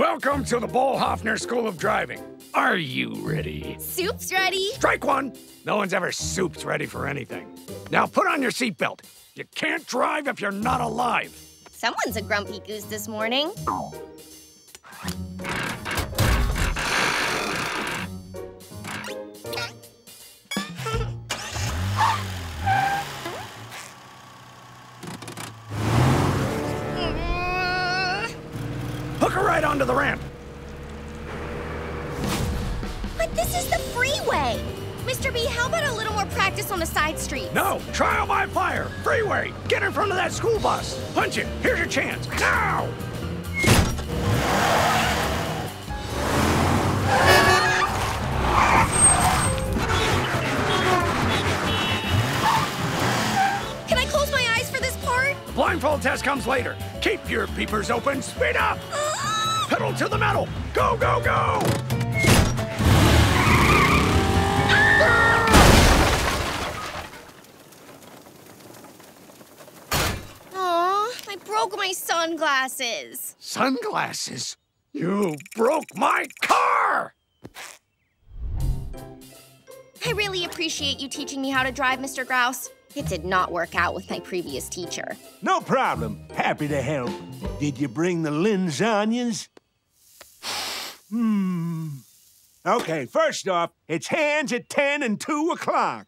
Welcome to the Bollhoffner School of Driving. Are you ready? Soup's ready. Strike one. No one's ever soup's ready for anything. Now put on your seatbelt. You can't drive if you're not alive. Someone's a grumpy goose this morning. Onto the ramp. But this is the freeway. Mr. B, how about a little more practice on the side street? No, trial by fire. Freeway. Get in front of that school bus. Punch it. Here's your chance. Now. Can I close my eyes for this part? Blindfold test comes later. Keep your peepers open. Speed up. Oh, To the metal. Go, go, go. I broke my sunglasses. Sunglasses? You broke my car! I really appreciate you teaching me how to drive, Mr. Grouse. It did not work out with my previous teacher. No problem. Happy to help. Did you bring the lasagnas? Hmm. Okay, first off, it's hands at 10 and 2 o'clock.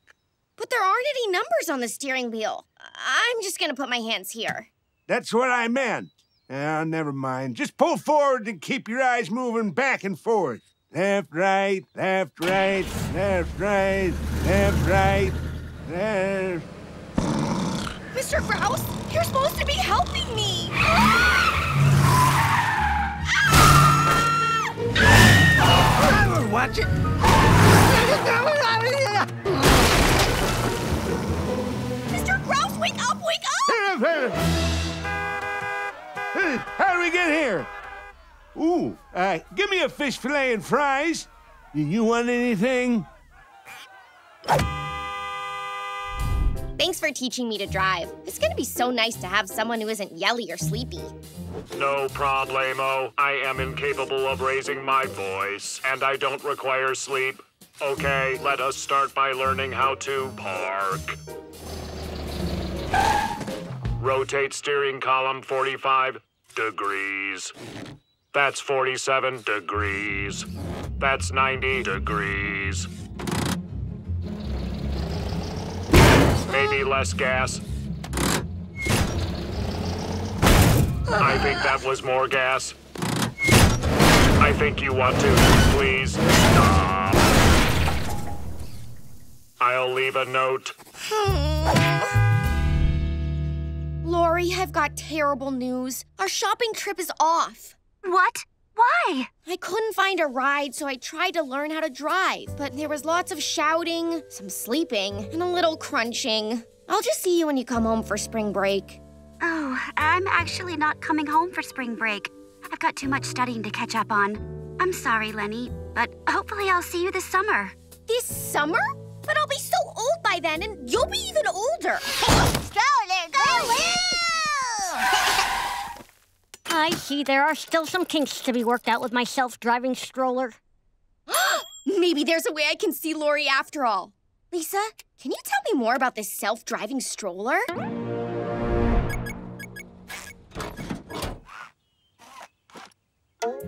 But there aren't any numbers on the steering wheel. I'm just gonna put my hands here. That's what I meant. Ah, never mind. Just pull forward and keep your eyes moving back and forth. Left, right, left, right, left, right, left, right, left. Mr. Grouse, you're supposed to be helping me. Watch it. Mr. Grouse, wake up, wake up! How do we get here? Ooh, uh, give me a fish fillet and fries. You, you want anything? For teaching me to drive. It's gonna be so nice to have someone who isn't yelly or sleepy. No problemo. I am incapable of raising my voice, and I don't require sleep. Okay, let us start by learning how to park. Rotate steering column 45 degrees. That's 47 degrees. That's 90 degrees. Maybe less gas. I think that was more gas. I think you want to. Please stop. I'll leave a note. Lori, I've got terrible news. Our shopping trip is off. What? Why? I couldn't find a ride, so I tried to learn how to drive, but there was lots of shouting, some sleeping, and a little crunching. I'll just see you when you come home for spring break. Oh, I'm actually not coming home for spring break. I've got too much studying to catch up on. I'm sorry, Leni, but hopefully I'll see you this summer. This summer? But I'll be so old by then, and you'll be even older. Stroller, go! I see there are still some kinks to be worked out with my self-driving stroller. Maybe there's a way I can see Lori after all. Lisa, can you tell me more about this self-driving stroller?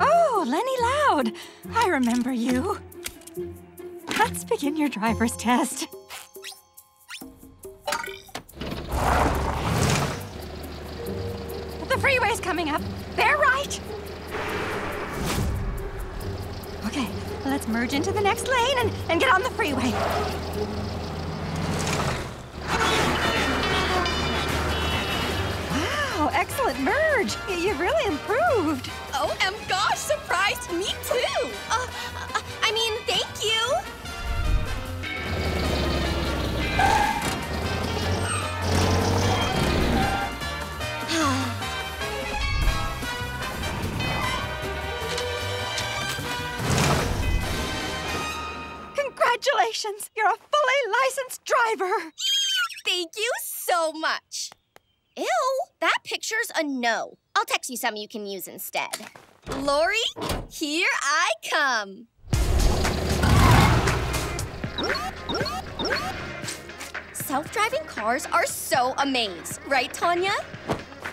Oh, Leni Loud. I remember you. Let's begin your driver's test. The freeway's coming up. They're right. Okay, let's merge into the next lane and, and get on the freeway. Wow, excellent merge. You've really improved. Oh, um, gosh, surprised me too. Uh, Congratulations! You're a fully licensed driver. Thank you so much. Ew, that picture's a no. I'll text you some you can use instead. Lori, here I come. Self-driving cars are so amazed, right, Tanya?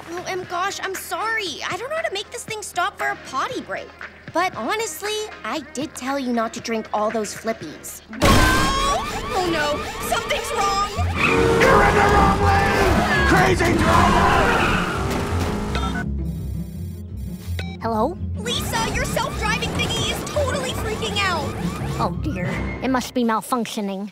Oh, and gosh, I'm sorry. I don't know how to make this thing stop for a potty break. But honestly, I did tell you not to drink all those Flippees. Oh no, something's wrong! You're in the wrong lane! Crazy driver! Hello? Lisa, your self-driving thingy is totally freaking out! Oh dear. It must be malfunctioning.